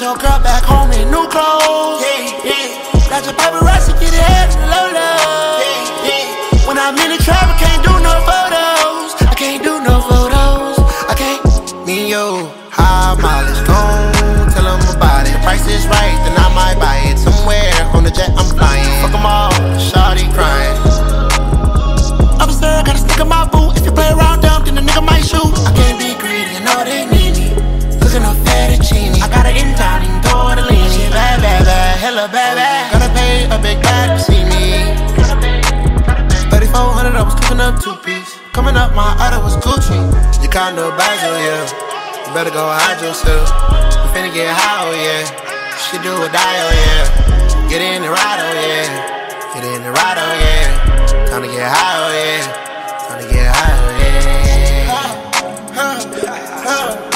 sent your girl back home in new clothes. Yeah, yeah. Got your paparazzi get ahead in the low low. Yeah, yeah. When I'm in the trap, I can't do no photos. I can't do no photos. I can't. Me and you, high mileage, gon' tell them about it. Price is right, then I might buy it. Somewhere on the jet big bag see me. 3400, I was cooking up two piece. Coming up, my order was Gucci. You bags, oh yeah. You better go hide yourself. We finna get high, oh yeah. She do or die, oh yeah. Get in the ride, oh yeah. Get in the ride, oh yeah. Time to get high, oh yeah. Time to get high, oh yeah.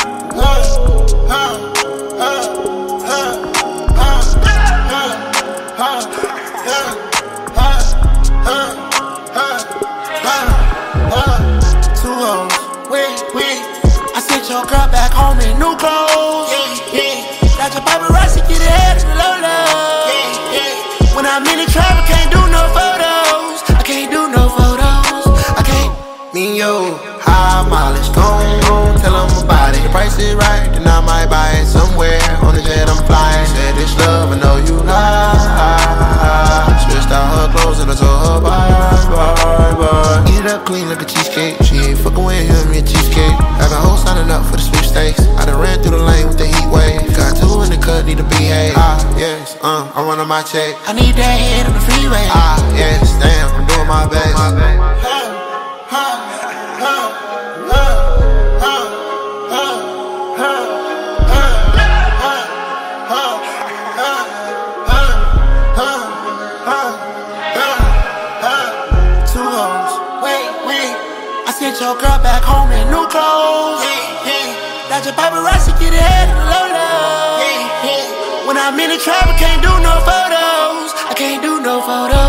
When I'm in the trap, I can't do no photos. I can't do no photos. I can't. Me and you, high mileage, gon' tell them about it. The price is right, then I might buy it somewhere. On the jet I'm flying. Said this love, I know you lie. Switched out her clothes and I told her bye, bye, bye. Eat up clean like a cheesecake. She ain't fucking with him, me a cheesecake. Ah, yes, uh, I'm running my check. I need that head on the freeway. Ah, yes, damn, I'm doing my best. Two hoes, wait, wait. I sent your girl back home in new clothes. Yeah, yeah. Got your paparazzi get ahead I'm in the trap, I can't do no photos. I can't do no photos.